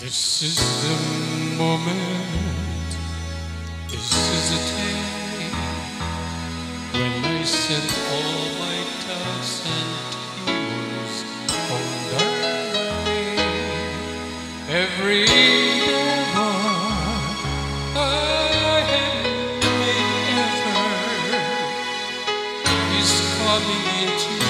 This is the moment, this is the day when I send all my doubts and demons on their way. Every devil I have made ever is coming into